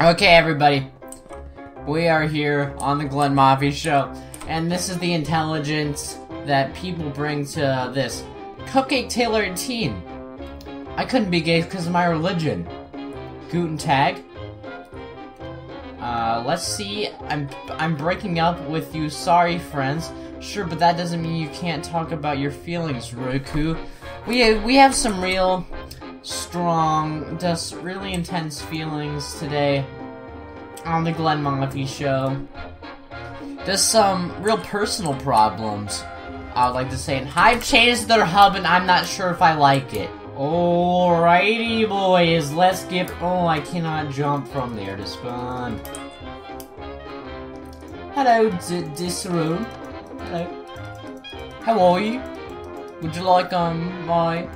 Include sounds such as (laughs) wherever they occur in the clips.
Okay, everybody. We are here on the GlenMoffie show, and this is the intelligence that people bring to this cupcake tailored teen. I couldn't be gay because of my religion. Guten Tag. Uh, let's see. I'm I'm breaking up with you. Sorry, friends. Sure, but that doesn't mean you can't talk about your feelings, Roku. We we have some real strong, just really intense feelings today on the GlenMoffie show. Just some real personal problems, I would like to say. And Hive changed their hub, and I'm not sure if I like it. Alrighty, boys, let's get. Oh, I cannot jump from there to spawn. Hello, Disroom. Hello. How are you? Would you like um my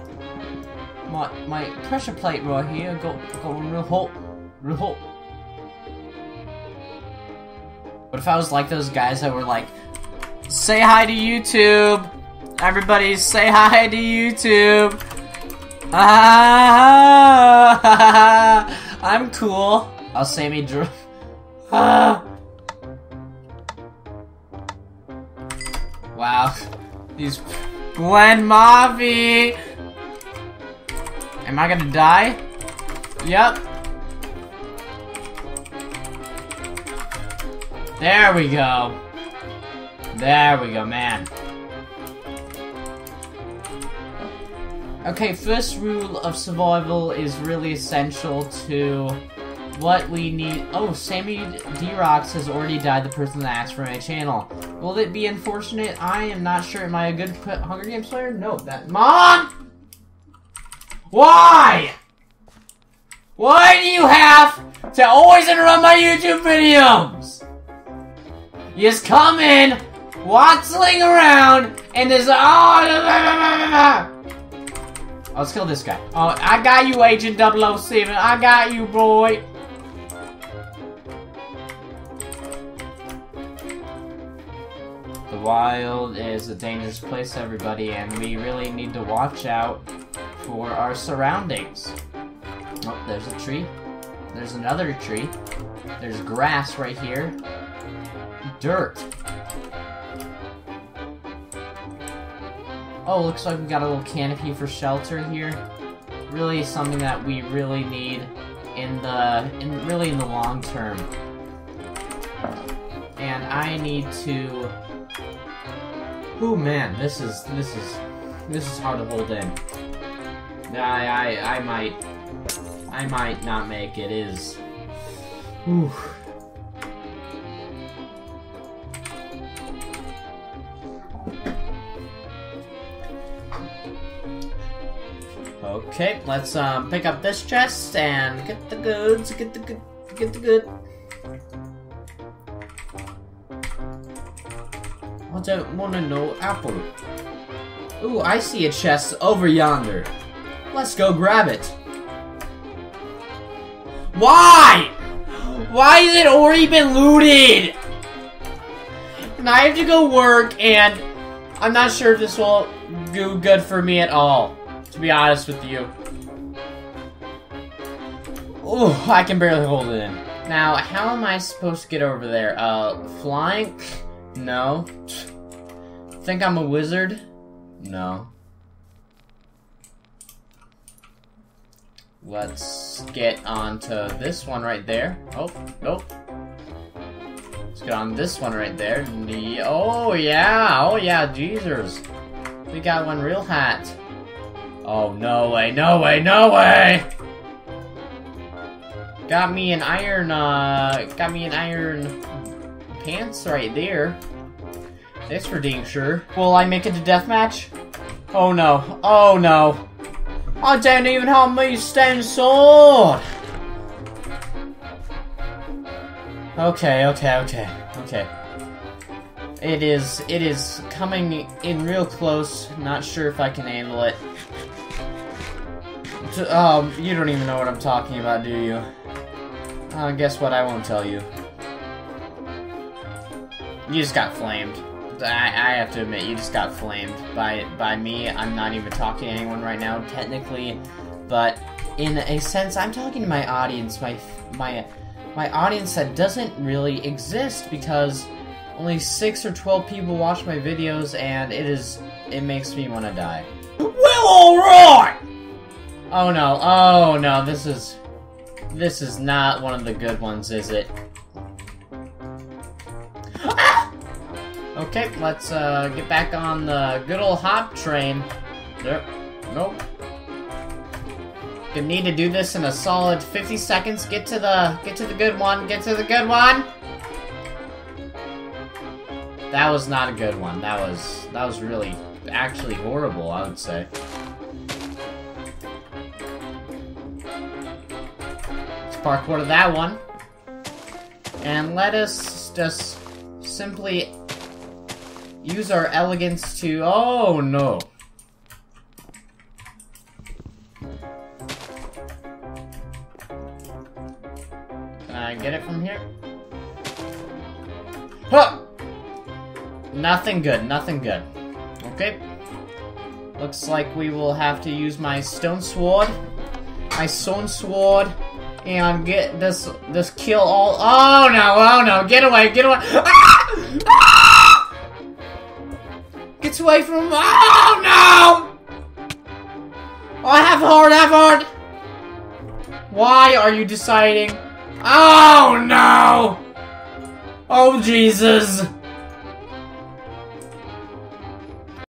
my my pressure plate right here. Got got real hot, real hot. What if I was like those guys that were like, say hi to YouTube, everybody say hi to YouTube. Ah, (laughs) I'm cool. I'll say me dr ah. (laughs) Wow, these GlenMoffie. Am I gonna die? Yep. There we go. There we go, man. Okay, first rule of survival is really essential to what we need. Oh, Sammy D-Rox has already died, the person that asked for my channel. Will it be unfortunate? I am not sure. Am I a good Hunger Games player? No, that- MOM! Why? Why do you have to always interrupt my YouTube videos? You just come in, waddling around, and there's oh, oh, let's kill this guy. Oh, I got you, Agent 007. I got you, boy. The wild is a dangerous place, everybody, and we really need to watch out for our surroundings. Oh, there's a tree. There's another tree. There's grass right here. Dirt. Oh, looks like we got a little canopy for shelter here. Really something that we really need in the in really in the long term. And I need to Oh man, this is this is this is hard to hold in. I, I, I might, I might not make it. Is, Ooh. Okay, let's um pick up this chest and get the goods. Get the good. Get the good. I don't want to know apple. Ooh, I see a chest over yonder. Let's go grab it. Why? Why has it already been looted? And I have to go work, and I'm not sure if this will do good for me at all, to be honest with you. Oh, I can barely hold it in. Now, how am I supposed to get over there? Uh, flying? No. Think I'm a wizard? No. Let's get onto this one right there. Oh, nope. Let's get on this one right there. The, oh, yeah. Oh, yeah. Jesus. We got one real hat. Oh, no way. No way. No way. Got me an iron, uh, got me an iron pants right there. Thanks for being sure. Will I make it to deathmatch? Oh no. Oh no. I don't even have my stone sword! Okay, okay, okay, okay. It is, it is coming in real close. Not sure if I can handle it. Um, you don't even know what I'm talking about, do you? Uh, guess what? I won't tell you. You just got flamed. I, I have to admit, you just got flamed by by me. I'm not even talking to anyone right now, technically, but in a sense, I'm talking to my audience, my my my audience that doesn't really exist because only 6 or 12 people watch my videos and it is it makes me want to die. Well, alright! Oh no, oh no, this is this is not one of the good ones, is it? Okay, let's uh, get back on the good old hop train. Yep. Nope. Gonna need to do this in a solid 50 seconds. Get to the get to the good one. Get to the good one. That was not a good one. That was that was really actually horrible, I would say. Let's parkour to that one. And let us just simply use our elegance to... Oh, no. Can I get it from here? Huh! Nothing good, nothing good. Okay. Looks like we will have to use my stone sword. My stone sword. And get this this kill all Oh no, oh no, get away, get away. Ah! Get away from Oh no! Oh have hard, have hard! Why are you deciding? Oh no! Oh Jesus!